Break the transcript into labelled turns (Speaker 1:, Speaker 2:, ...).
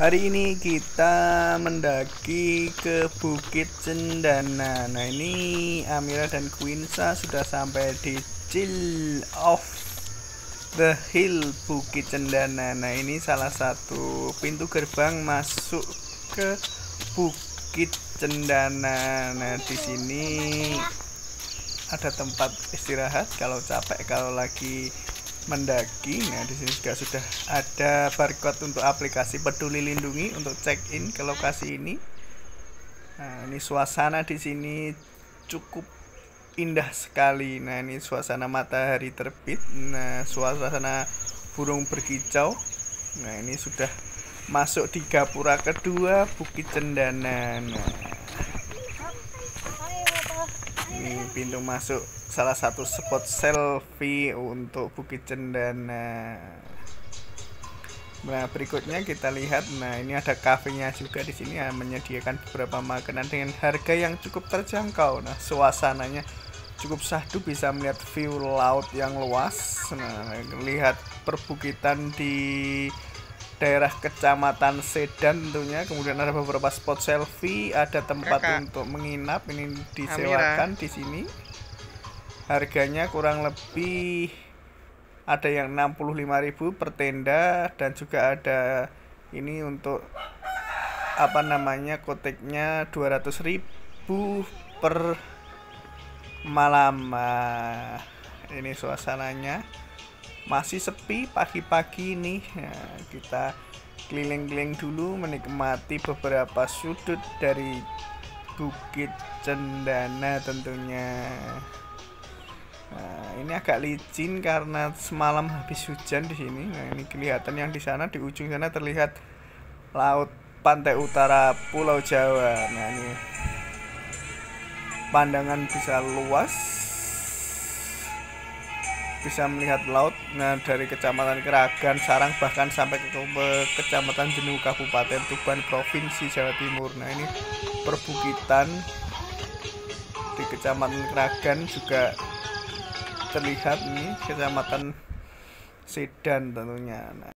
Speaker 1: Hari ini kita mendaki ke Bukit Cendana. Nah, ini Amira dan Quinsa sudah sampai di Chill of the Hill Bukit Cendana. Nah, ini salah satu pintu gerbang masuk ke Bukit Cendana. Nah, di sini ada tempat istirahat kalau capek kalau lagi mendaki. Nah, di sini juga sudah ada barcode untuk aplikasi Peduli Lindungi untuk check-in ke lokasi ini. Nah, ini suasana di sini cukup indah sekali. Nah, ini suasana matahari terbit. Nah, suasana burung berkicau. Nah, ini sudah masuk di gapura kedua Bukit Cendana. Nah, ini pintu masuk salah satu spot selfie untuk Bukit Cendana. Nah, berikutnya kita lihat. Nah, ini ada kafenya juga di sini yang menyediakan beberapa makanan dengan harga yang cukup terjangkau. Nah, suasananya cukup sahdu bisa melihat view laut yang luas. Nah, lihat perbukitan di daerah kecamatan Sedan tentunya. Kemudian ada beberapa spot selfie ada tempat
Speaker 2: Kakak.
Speaker 1: untuk menginap. Ini disewakan di sini. Harganya kurang lebih ada yang 65.000 per tenda dan juga ada ini untuk apa namanya koteknya 200.000 per malam. Nah, ini suasananya masih sepi pagi-pagi nih Nah, kita keliling-keliling dulu menikmati beberapa sudut dari Bukit Cendana tentunya Nah, ini agak licin karena semalam habis hujan di sini. Nah, ini kelihatan yang di sana di ujung sana terlihat laut pantai utara Pulau Jawa. Nah, ini pandangan bisa luas. Bisa melihat laut. Nah, dari Kecamatan Keragan, Sarang bahkan sampai ke, ke Kecamatan Jenuh Kabupaten Tuban Provinsi Jawa Timur. Nah, ini perbukitan di Kecamatan Keragan juga terlihat nih kecamatan Sedan tentunya. Nah,